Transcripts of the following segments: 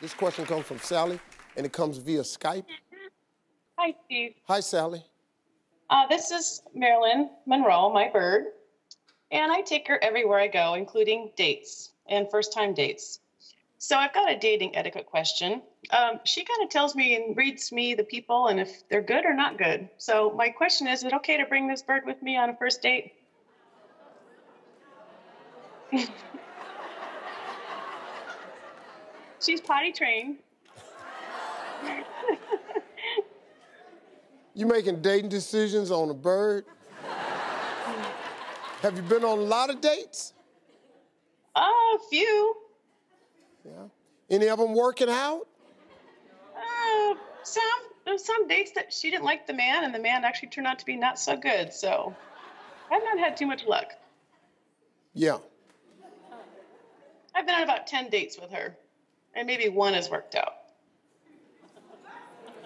This question comes from Sally, and it comes via Skype. Hi, Steve. Hi, Sally. Uh, this is Marilyn Monroe, my bird, and I take her everywhere I go, including dates and first time dates. So I've got a dating etiquette question. Um, she kind of tells me and reads me the people and if they're good or not good. So my question is: Is it okay to bring this bird with me on a first date? She's potty trained. You making dating decisions on a bird? Have you been on a lot of dates? Uh, a few. Yeah. Any of them working out? Uh, some there's some dates that she didn't like the man, and the man actually turned out to be not so good. So I've not had too much luck. Yeah. I've been on about ten dates with her, and maybe one has worked out.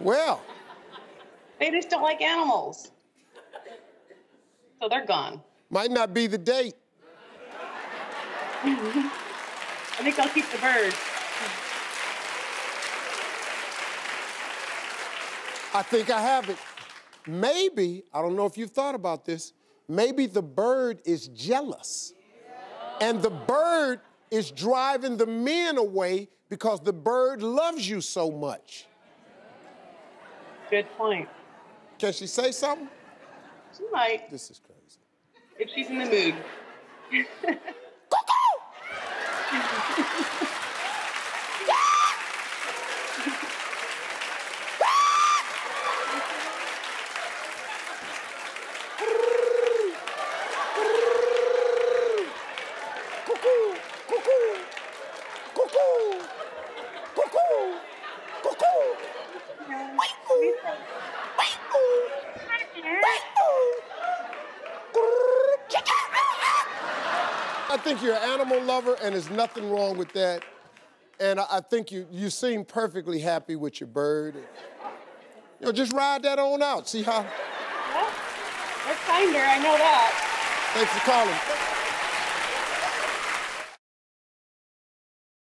Well, They just don't like animals, so they're gone. might not be the date. I think I'll keep the bird. I think I have it. Maybe, I don't know if you've thought about this, maybe the bird is jealous. And the bird is driving the men away because the bird loves you so much. Good point. Can she say something? She might This is crazy. if she's in the mood. Cuckoo, I think you're an animal lover, and there's nothing wrong with that. And I, I think you you seem perfectly happy with your bird. You know, just ride that on out. See how? Yeah, they're kinder. I know that. Thanks for calling.